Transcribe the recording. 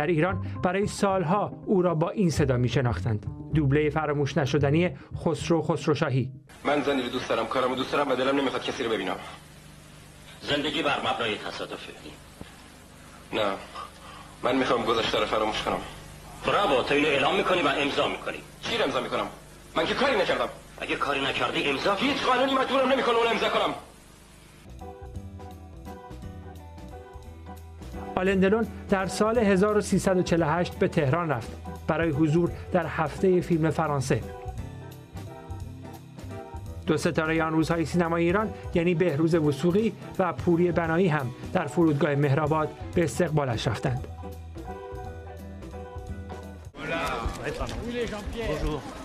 در ایران برای سالها او را با این صدا می شناختند دوبله فراموش نشدنی خسرو خسروشاهی. من زنی رو دوست دارم کارمو دوست دارم و دلم نمی‌خواد کسی رو ببینم. زندگی بر مبنای تصادفه نه من می‌خوام گذشته رو فراموش کنم. برافو تو اینو اعلام می‌کنی و امضا می‌کنی. چی امضا می‌کنم؟ من که کاری نکردم. اگه کاری نکردی امضا هیچ قانونی مجبورم نمی‌کنه اون امضا کنم. آلندلون در سال 1348 به تهران رفت برای حضور در هفته فیلم فرانسه دو ستاره آن روزهای سینما ایران یعنی بهروز وسوقی و پوری بنایی هم در فرودگاه مهرآباد به استقبالش رفتند. Bonjour.